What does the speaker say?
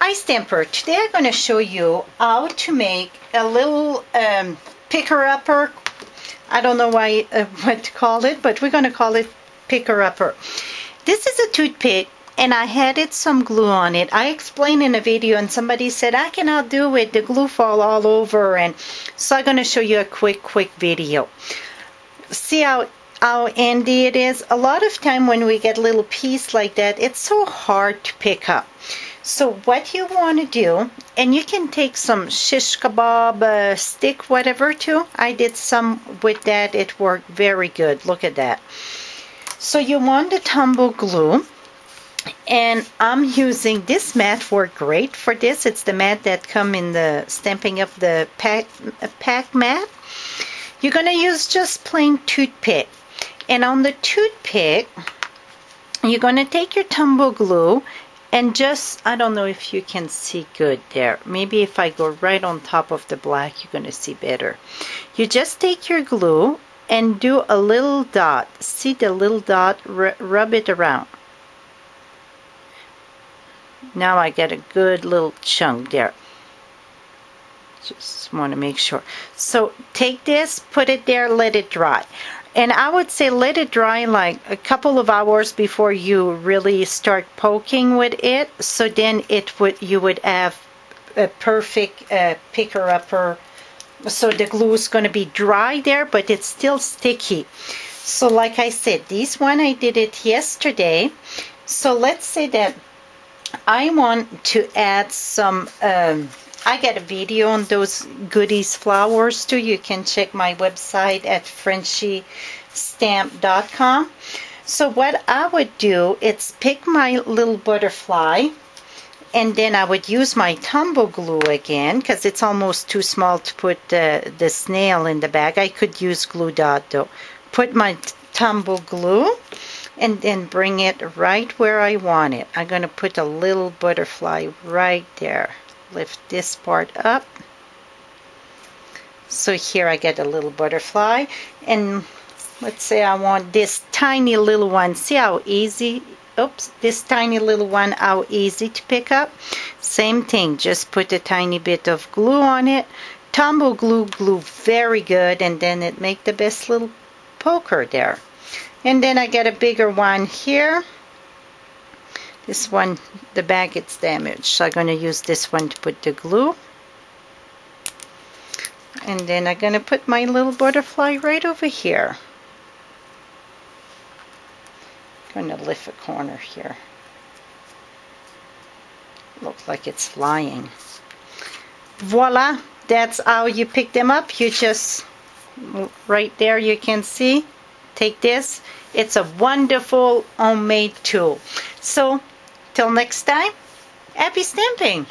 iStamper. Today I'm going to show you how to make a little um, picker-upper. I don't know why uh, what to call it, but we're going to call it picker-upper. This is a toothpick and I added some glue on it. I explained in a video and somebody said I cannot do it. The glue fall all over and so I'm going to show you a quick quick video. See how how handy it is. A lot of time when we get little piece like that, it's so hard to pick up. So what you want to do, and you can take some shish kebab uh, stick, whatever too. I did some with that. It worked very good. Look at that. So you want the Tombow glue. And I'm using this mat worked great for this. It's the mat that come in the Stampin' Up the pack, pack mat. You're going to use just plain toothpick. And on the toothpick, you're going to take your Tombow glue and just, I don't know if you can see good there. Maybe if I go right on top of the black, you're going to see better. You just take your glue and do a little dot. See the little dot? rub it around. Now I get a good little chunk there. Just want to make sure. So take this, put it there, let it dry and I would say let it dry like a couple of hours before you really start poking with it. So then it would you would have a perfect uh, picker upper. So the glue is going to be dry there but it's still sticky. So like I said this one I did it yesterday. So let's say that I want to add some um, I got a video on those goodies flowers too. You can check my website at frenchiestamp.com. So what I would do is pick my little butterfly and then I would use my Tombow glue again because it's almost too small to put the, the snail in the bag. I could use glue dot though. Put my Tombow glue and then bring it right where I want it. I'm going to put a little butterfly right there lift this part up. So here I get a little butterfly and let's say I want this tiny little one. See how easy, oops, this tiny little one, how easy to pick up. Same thing, just put a tiny bit of glue on it. Tombow glue, glue very good and then it make the best little poker there. And then I get a bigger one here. This one, the bag gets damaged, so I'm going to use this one to put the glue. And then I'm going to put my little butterfly right over here. I'm going to lift a corner here. Looks like it's flying. Voila! That's how you pick them up. You just, right there you can see, take this. It's a wonderful homemade tool. So Till next time, happy stamping!